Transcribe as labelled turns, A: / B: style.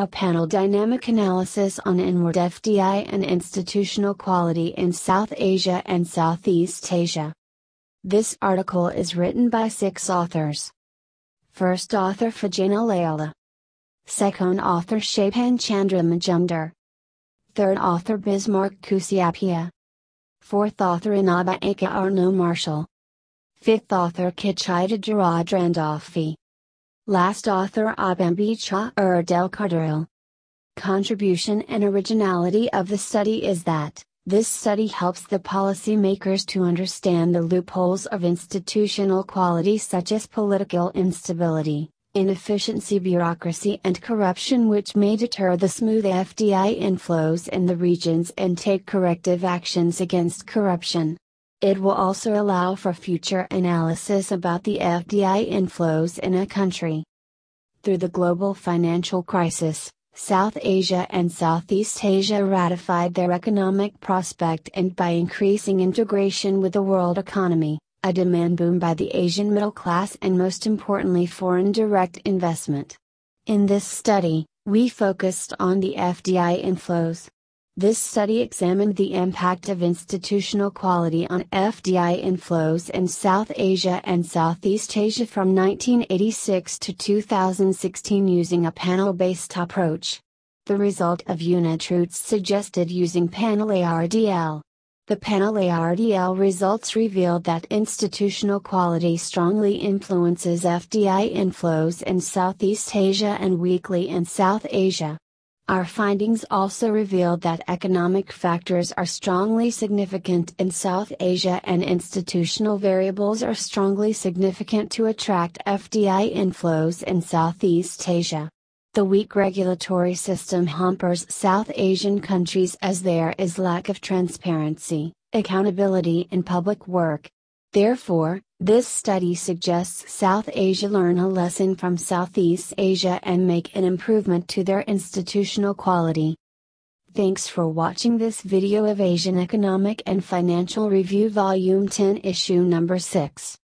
A: A panel dynamic analysis on inward FDI and institutional quality in South Asia and Southeast Asia. This article is written by six authors. First author Fajana Layala. Second author Shapan Chandra Majumdar. Third author Bismarck Kusiapia. Fourth author Inaba Aka Arno Marshall. Fifth author Kichida Jarad Randolphi. Last author Abambicha Erdel Cardaril. Contribution and originality of the study is that, this study helps the policymakers to understand the loopholes of institutional quality such as political instability, inefficiency bureaucracy and corruption which may deter the smooth FDI inflows in the regions and take corrective actions against corruption. It will also allow for future analysis about the FDI inflows in a country. Through the global financial crisis, South Asia and Southeast Asia ratified their economic prospect and by increasing integration with the world economy, a demand boom by the Asian middle class and most importantly foreign direct investment. In this study, we focused on the FDI inflows. This study examined the impact of institutional quality on FDI inflows in South Asia and Southeast Asia from 1986 to 2016 using a panel based approach. The result of unit roots suggested using panel ARDL. The panel ARDL results revealed that institutional quality strongly influences FDI inflows in Southeast Asia and weakly in South Asia. Our findings also revealed that economic factors are strongly significant in South Asia and institutional variables are strongly significant to attract FDI inflows in Southeast Asia. The weak regulatory system hampers South Asian countries as there is lack of transparency, accountability in public work. Therefore, this study suggests South Asia learn a lesson from Southeast Asia and make an improvement to their institutional quality. Thanks for watching this video of Asian Economic and Financial Review Volume 10 Issue Number 6.